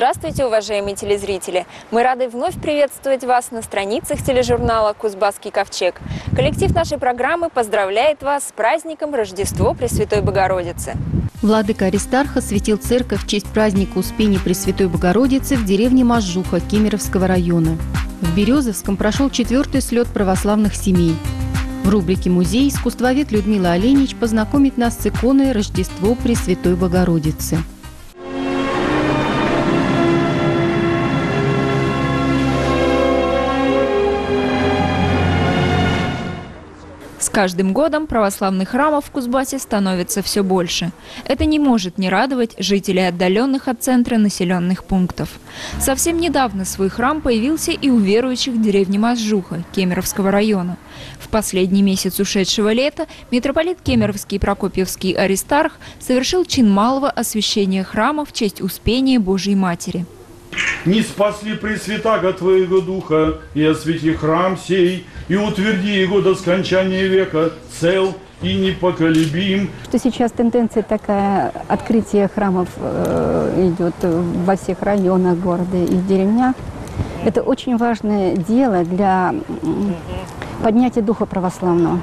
Здравствуйте, уважаемые телезрители! Мы рады вновь приветствовать вас на страницах тележурнала «Кузбасский ковчег». Коллектив нашей программы поздравляет вас с праздником Рождество Пресвятой Богородицы. Владыка Аристарх осветил церковь в честь праздника Успения Пресвятой Богородицы в деревне Мажуха Кемеровского района. В Березовском прошел четвертый слет православных семей. В рубрике «Музей» искусствовед Людмила Оленич познакомит нас с иконой Рождество Пресвятой Богородицы. Каждым годом православных храмов в Кузбассе становится все больше. Это не может не радовать жителей отдаленных от центра населенных пунктов. Совсем недавно свой храм появился и у верующих в деревне Мазжуха Кемеровского района. В последний месяц ушедшего лета митрополит Кемеровский Прокопьевский Аристарх совершил чин малого освящения храма в честь Успения Божьей Матери не спасли Пресвятаго Твоего Духа, и освети храм сей, и утверди его до скончания века цел и непоколебим. Что сейчас тенденция такая, открытие храмов э, идет во всех районах города и в деревнях. Это очень важное дело для поднятия духа православного.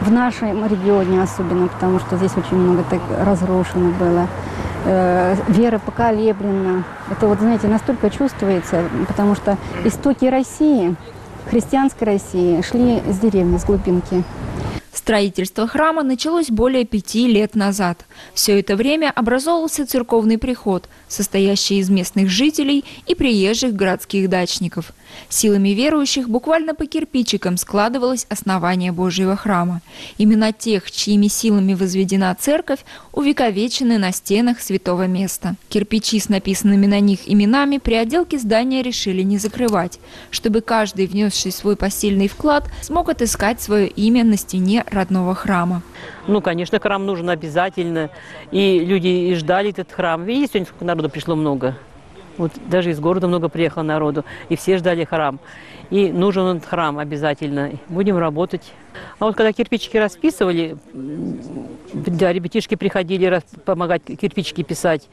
В нашем регионе особенно, потому что здесь очень много так разрушено было э, вера поколеблена. Это вот, знаете, настолько чувствуется, потому что истоки России, христианской России, шли с деревни, с глубинки. Строительство храма началось более пяти лет назад. Все это время образовывался церковный приход, состоящий из местных жителей и приезжих городских дачников. Силами верующих буквально по кирпичикам складывалось основание Божьего храма. Именно тех, чьими силами возведена церковь, увековечены на стенах святого места. Кирпичи с написанными на них именами при отделке здания решили не закрывать, чтобы каждый, внесший свой посильный вклад, смог отыскать свое имя на стене родного храма. Ну, конечно, храм нужен обязательно. И люди и ждали этот храм. Видите, сегодня сколько народу пришло много. Вот даже из города много приехало народу. И все ждали храм. И нужен этот храм обязательно. Будем работать. А вот когда кирпичики расписывали, да, ребятишки приходили помогать кирпичики писать.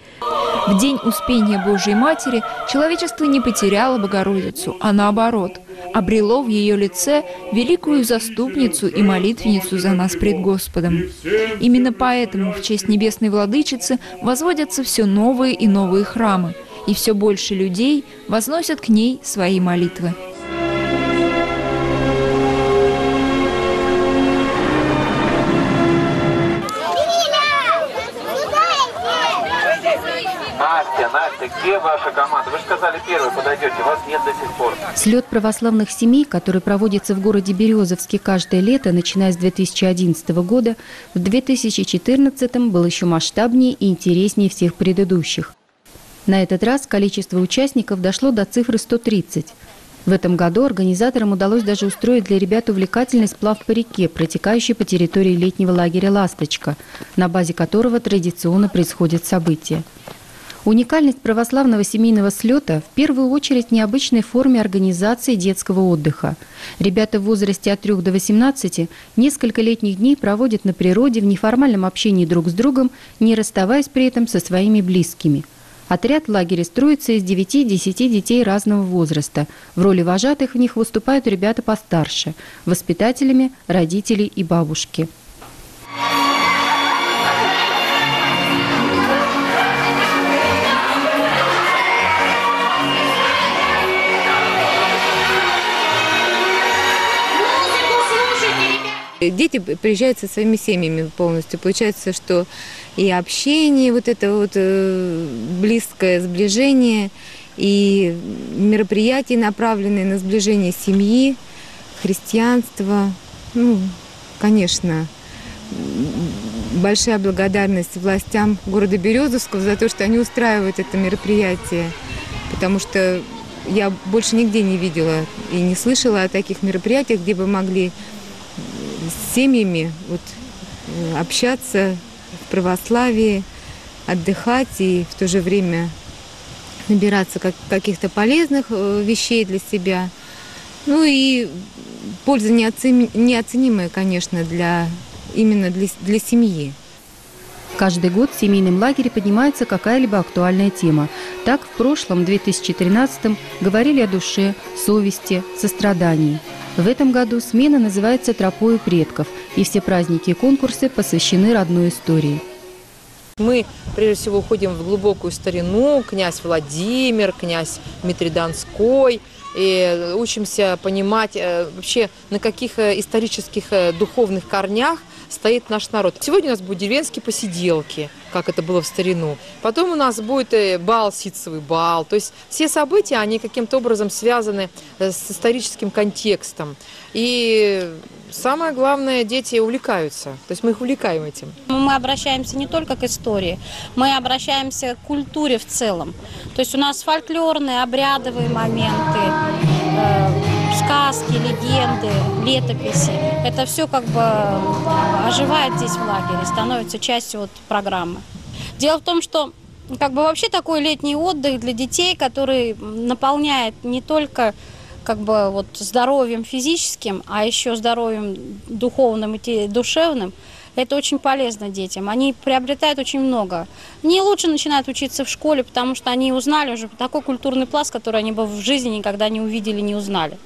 В день Успения Божьей Матери человечество не потеряло Богородицу, а наоборот, обрело в ее лице великую заступницу и молитвенницу за нас пред Господом. Именно поэтому в честь Небесной Владычицы возводятся все новые и новые храмы, и все больше людей возносят к ней свои молитвы. Настя, где ваша команда? Вы же сказали, первый подойдете, вас нет до сих пор. Слет православных семей, который проводится в городе Березовске каждое лето, начиная с 2011 года, в 2014 был еще масштабнее и интереснее всех предыдущих. На этот раз количество участников дошло до цифры 130. В этом году организаторам удалось даже устроить для ребят увлекательный сплав по реке, протекающий по территории летнего лагеря «Ласточка», на базе которого традиционно происходят события. Уникальность православного семейного слета в первую очередь в необычной форме организации детского отдыха. Ребята в возрасте от 3 до 18 несколько летних дней проводят на природе в неформальном общении друг с другом, не расставаясь при этом со своими близкими. Отряд в лагере строится из 9-10 детей разного возраста. В роли вожатых в них выступают ребята постарше, воспитателями, родители и бабушки. Дети приезжают со своими семьями полностью. Получается, что и общение, вот это вот э, близкое сближение, и мероприятия, направленные на сближение семьи, христианства. Ну, конечно, большая благодарность властям города Березовского за то, что они устраивают это мероприятие, потому что я больше нигде не видела и не слышала о таких мероприятиях, где бы могли семьями вот, э, общаться в православии, отдыхать и в то же время набираться как, каких-то полезных э, вещей для себя. Ну и польза неоценимая, конечно, для, именно для, для семьи. Каждый год в семейном лагере поднимается какая-либо актуальная тема. Так, в прошлом, 2013 говорили о душе, совести, сострадании. В этом году смена называется «Тропою предков», и все праздники и конкурсы посвящены родной истории. Мы, прежде всего, уходим в глубокую старину, князь Владимир, князь Дмитрий Донской, и учимся понимать э, вообще, на каких э, исторических э, духовных корнях стоит наш народ. Сегодня у нас будут деревенские посиделки, как это было в старину. Потом у нас будет бал, ситцевый бал. То есть все события, они каким-то образом связаны с историческим контекстом. И самое главное, дети увлекаются. То есть мы их увлекаем этим. Мы обращаемся не только к истории, мы обращаемся к культуре в целом. То есть у нас фольклорные, обрядовые моменты, э, сказки, легенды, летописи. Это все как бы оживает здесь в лагере, становится частью вот программы. Дело в том, что как бы вообще такой летний отдых для детей, который наполняет не только как бы вот здоровьем физическим, а еще здоровьем духовным и душевным, это очень полезно детям. Они приобретают очень много. Не лучше начинают учиться в школе, потому что они узнали уже такой культурный пласт, который они бы в жизни никогда не увидели, не узнали.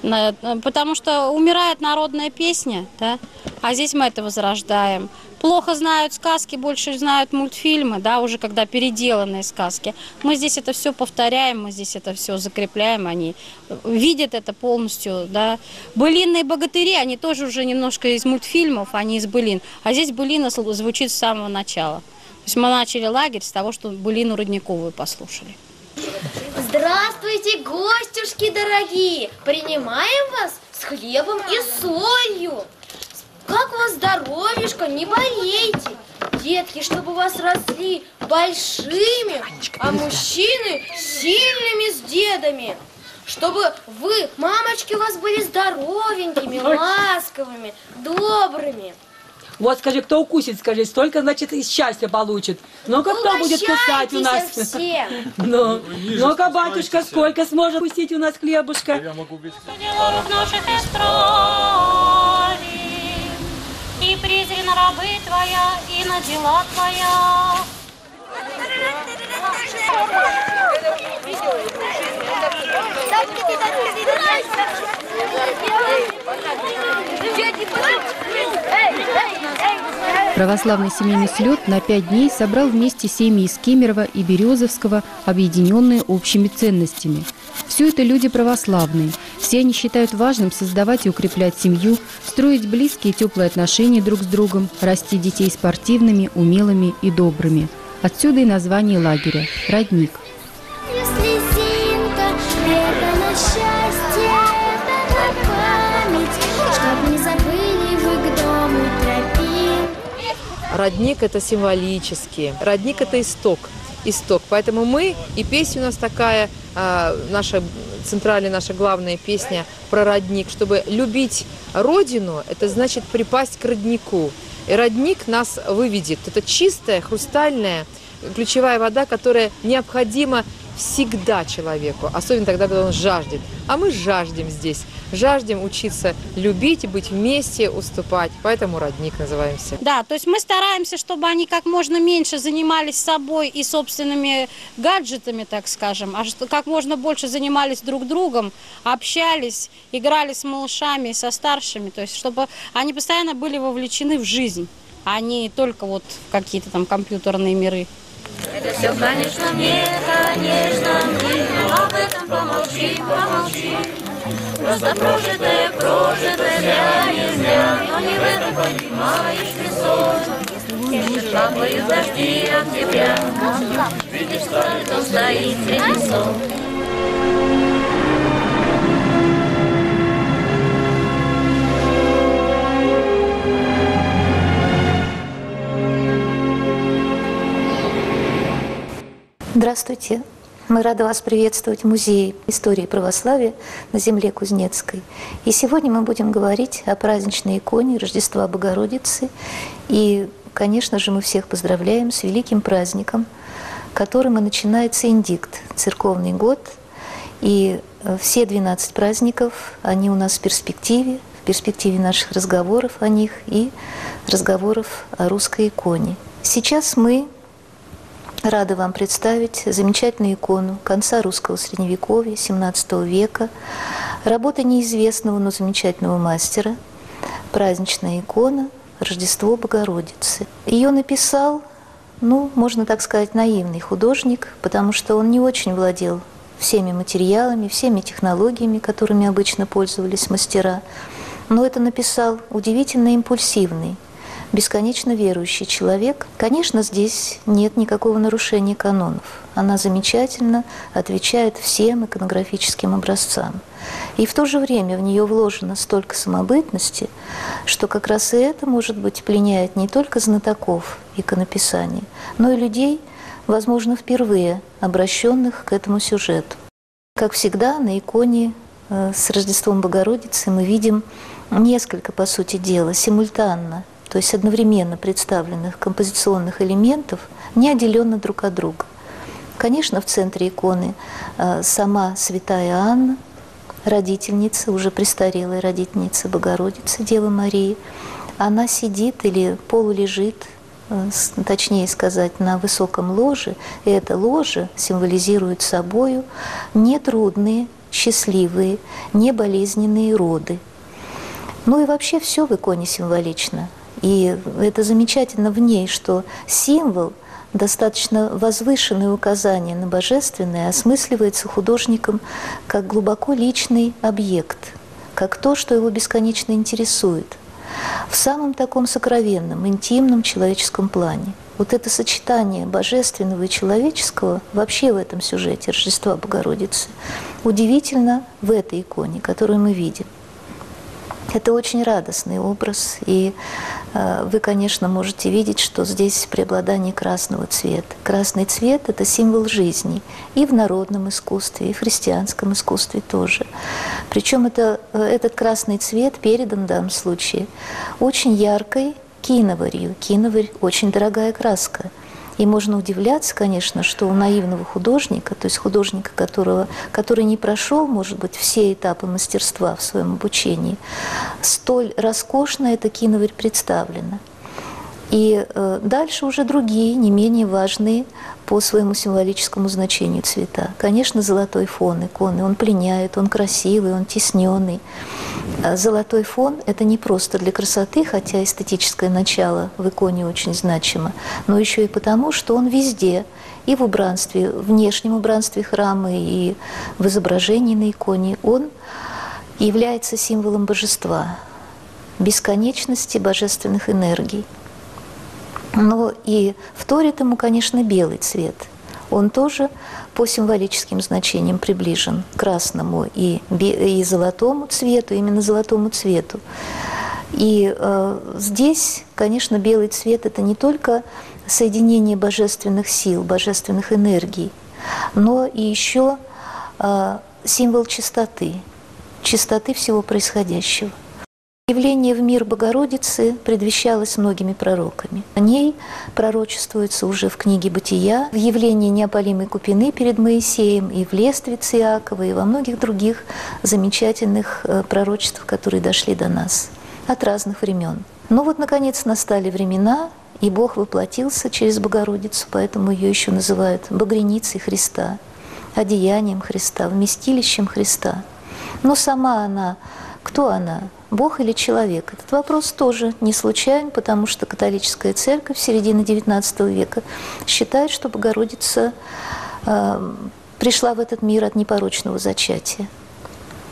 Потому что умирает народная песня, да, а здесь мы это возрождаем. Плохо знают сказки, больше знают мультфильмы, да, уже когда переделанные сказки. Мы здесь это все повторяем, мы здесь это все закрепляем, они видят это полностью, да. Былинные богатыри, они тоже уже немножко из мультфильмов, они из былин. А здесь былина звучит с самого начала. То есть мы начали лагерь с того, что былину Родниковую послушали. Здравствуйте, гостюшки дорогие! Принимаем вас с хлебом и солью. Как у вас здоровьишко, не болейте. Детки, чтобы вас росли большими, а мужчины сильными с дедами. Чтобы вы, мамочки, у вас были здоровенькими, ласковыми, добрыми. Вот скажи, кто укусит, скажи, столько, значит, и счастья получит. Ну-ка, кто будет кусать у нас? Ну, ну-ка, батюшка, сколько сможет кусить у нас хлебушка? Я могу и презрена рабы Твоя, и на дела Твоя. Православный семейный слет на пять дней собрал вместе семьи из Кемерово и Березовского, объединенные общими ценностями. Все это люди православные. Все они считают важным создавать и укреплять семью, строить близкие и теплые отношения друг с другом, расти детей спортивными, умелыми и добрыми. Отсюда и название лагеря – «Родник». Родник – это символически. Родник – это исток. Исток. Поэтому мы, и песня у нас такая, а, наша центральная, наша главная песня про родник. Чтобы любить родину, это значит припасть к роднику. И родник нас выведет. Это чистая, хрустальная, ключевая вода, которая необходима всегда человеку, особенно тогда, когда он жаждет. А мы жаждем здесь, жаждем учиться любить, быть вместе, уступать. Поэтому родник называемся. Да, то есть мы стараемся, чтобы они как можно меньше занимались собой и собственными гаджетами, так скажем, а как можно больше занимались друг другом, общались, играли с малышами, со старшими, то есть чтобы они постоянно были вовлечены в жизнь, а не только вот в какие-то там компьютерные миры. Это все, конечно, мне, конечно, мне, об этом помолчи, помолчи. Просто прожитое, прожитое, зря, не зря, но не в этом понимаешь сон. Если капают дожди октября, видишь, стоит, он стоит среди сон. Здравствуйте. Мы рады вас приветствовать в Музее истории православия на земле Кузнецкой. И сегодня мы будем говорить о праздничной иконе Рождества Богородицы. И, конечно же, мы всех поздравляем с великим праздником, которым и начинается индикт, церковный год. И э, все 12 праздников, они у нас в перспективе, в перспективе наших разговоров о них и разговоров о русской иконе – Сейчас мы рады вам представить замечательную икону конца русского средневековья, 17 века, работа неизвестного, но замечательного мастера, праздничная икона «Рождество Богородицы». Ее написал, ну, можно так сказать, наивный художник, потому что он не очень владел всеми материалами, всеми технологиями, которыми обычно пользовались мастера. Но это написал удивительно импульсивный, бесконечно верующий человек. Конечно, здесь нет никакого нарушения канонов. Она замечательно отвечает всем иконографическим образцам. И в то же время в нее вложено столько самобытности, что как раз и это, может быть, пленяет не только знатоков иконописания, но и людей, возможно, впервые обращенных к этому сюжету. Как всегда, на иконе э, с Рождеством Богородицы мы видим несколько, по сути дела, симультанно, то есть одновременно представленных композиционных элементов, не отделенно друг от друга. Конечно, в центре иконы э, сама святая Анна, родительница, уже престарелая родительница Богородицы, Девы Марии. Она сидит или полулежит Э, точнее сказать, на высоком ложе, и это ложе символизирует собою нетрудные, счастливые, неболезненные роды. Ну и вообще все в иконе символично. И это замечательно в ней, что символ, достаточно возвышенное указание на божественное, осмысливается художником как глубоко личный объект, как то, что его бесконечно интересует – в самом таком сокровенном, интимном человеческом плане. Вот это сочетание божественного и человеческого вообще в этом сюжете Рождества Богородицы удивительно в этой иконе, которую мы видим. Это очень радостный образ, и э, вы, конечно, можете видеть, что здесь преобладание красного цвета. Красный цвет – это символ жизни и в народном искусстве, и в христианском искусстве тоже. Причем это, э, этот красный цвет передан в данном случае очень яркой киноварью. Киноварь – очень дорогая краска – и можно удивляться, конечно, что у наивного художника, то есть художника, которого, который не прошел, может быть, все этапы мастерства в своем обучении, столь роскошно эта киноварь представлена. И э, дальше уже другие, не менее важные по своему символическому значению цвета. Конечно, золотой фон иконы, он пленяет, он красивый, он тесненный. А золотой фон – это не просто для красоты, хотя эстетическое начало в иконе очень значимо, но еще и потому, что он везде, и в убранстве, в внешнем убранстве храма, и в изображении на иконе, он является символом божества, бесконечности божественных энергий. Но и вторит ему, конечно, белый цвет. Он тоже по символическим значениям приближен к красному и, и золотому цвету, именно золотому цвету. И э, здесь, конечно, белый цвет – это не только соединение божественных сил, божественных энергий, но и еще э, символ чистоты, чистоты всего происходящего – Явление в мир Богородицы предвещалось многими пророками. О ней пророчествуется уже в книге «Бытия», в явлении неопалимой купины перед Моисеем, и в Лествице Иакова, и во многих других замечательных э, пророчествах, которые дошли до нас от разных времен. Но вот, наконец, настали времена, и Бог воплотился через Богородицу, поэтому ее еще называют Багреницей Христа, одеянием Христа, вместилищем Христа. Но сама она, кто она? Бог или человек? Этот вопрос тоже не случайен, потому что католическая церковь середины XIX века считает, что Богородица э, пришла в этот мир от непорочного зачатия.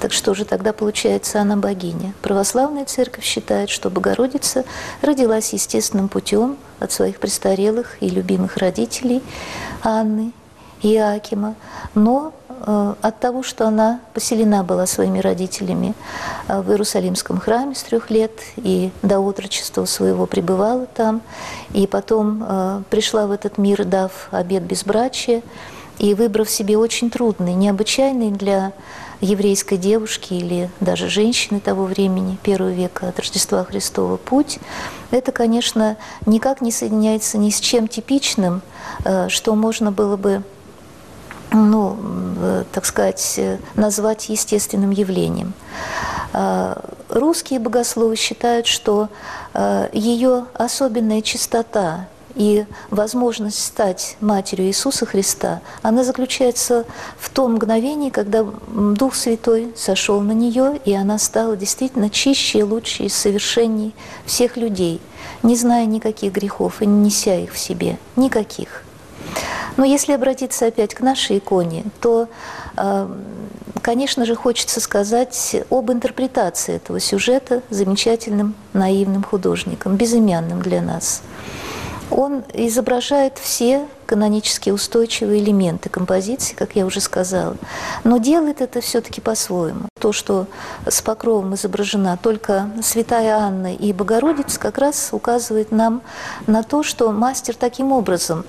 Так что же тогда получается она богиня? Православная церковь считает, что Богородица родилась естественным путем от своих престарелых и любимых родителей Анны Иакима, но Э, от того, что она поселена была своими родителями э, в Иерусалимском храме с трех лет и до отрочества своего пребывала там, и потом э, пришла в этот мир, дав обет безбрачия, и выбрав себе очень трудный, необычайный для еврейской девушки или даже женщины того времени, первого века от Рождества Христова путь, это, конечно, никак не соединяется ни с чем типичным, что можно было бы ну, э, так сказать, э, назвать естественным явлением. А, русские богословы считают, что э, ее особенная чистота и возможность стать матерью Иисуса Христа, она заключается в том мгновении, когда Дух Святой сошел на нее, и она стала действительно чище, лучше и совершенней всех людей, не зная никаких грехов и не неся их в себе, никаких. Но если обратиться опять к нашей иконе, то, э, конечно же, хочется сказать об интерпретации этого сюжета замечательным наивным художником, безымянным для нас – он изображает все канонически устойчивые элементы композиции, как я уже сказала, но делает это все-таки по-своему. То, что с покровом изображена только Святая Анна и Богородица, как раз указывает нам на то, что мастер таким образом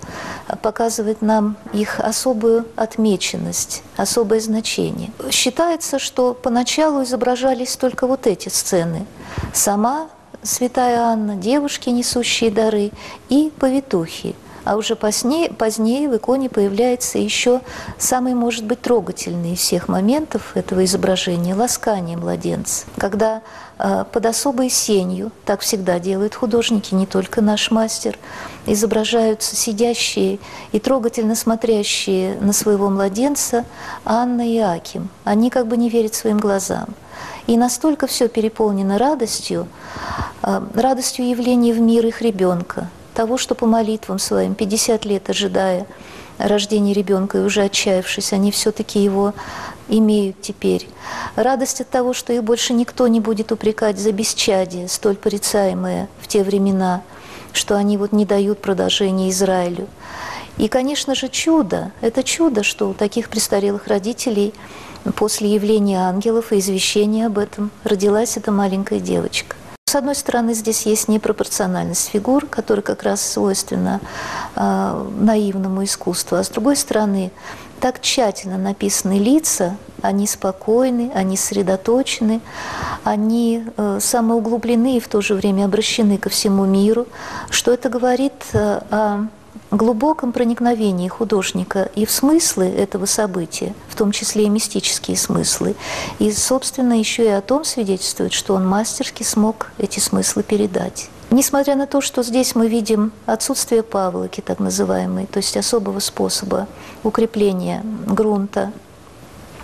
показывает нам их особую отмеченность, особое значение. Считается, что поначалу изображались только вот эти сцены. Сама святая Анна, девушки, несущие дары, и повитухи. А уже позднее, позднее в иконе появляется еще самый, может быть, трогательный из всех моментов этого изображения – ласкание младенца. Когда э, под особой сенью, так всегда делают художники, не только наш мастер, изображаются сидящие и трогательно смотрящие на своего младенца Анна и Аким. Они как бы не верят своим глазам. И настолько все переполнено радостью, э, радостью явления в мир их ребенка, того, что по молитвам своим, 50 лет ожидая рождения ребенка и уже отчаявшись, они все-таки его имеют теперь. Радость от того, что их больше никто не будет упрекать за бесчадие, столь порицаемое в те времена, что они вот не дают продолжения Израилю. И, конечно же, чудо. Это чудо, что у таких престарелых родителей после явления ангелов и извещения об этом родилась эта маленькая девочка. С одной стороны, здесь есть непропорциональность фигур, которая как раз свойственна э, наивному искусству, а с другой стороны, так тщательно написаны лица, они спокойны, они сосредоточены, они э, самоуглублены и в то же время обращены ко всему миру, что это говорит э, о глубоком проникновении художника и в смыслы этого события, в том числе и мистические смыслы, и, собственно, еще и о том свидетельствует, что он мастерски смог эти смыслы передать. Несмотря на то, что здесь мы видим отсутствие павлоки, так называемой, то есть особого способа укрепления грунта,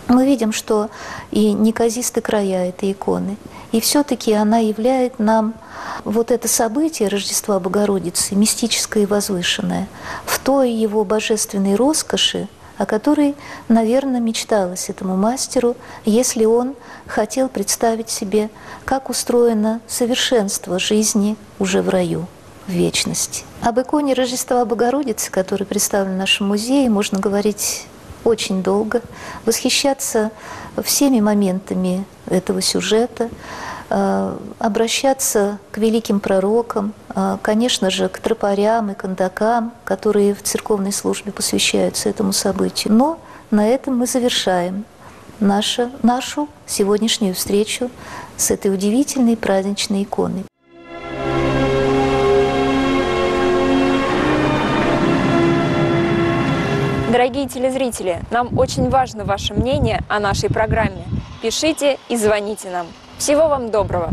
мы видим, что и неказисты края этой иконы, и все-таки она являет нам вот это событие Рождества Богородицы, мистическое и возвышенное, в той его божественной роскоши, о которой, наверное, мечталось этому мастеру, если он хотел представить себе, как устроено совершенство жизни уже в раю, в вечности. Об иконе Рождества Богородицы, который представлен в нашем музее, можно говорить очень долго, восхищаться всеми моментами этого сюжета, э, обращаться к великим пророкам, э, конечно же, к тропарям и кандакам, которые в церковной службе посвящаются этому событию. Но на этом мы завершаем нашу, нашу сегодняшнюю встречу с этой удивительной праздничной иконой. Дорогие телезрители, нам очень важно ваше мнение о нашей программе. Пишите и звоните нам. Всего вам доброго!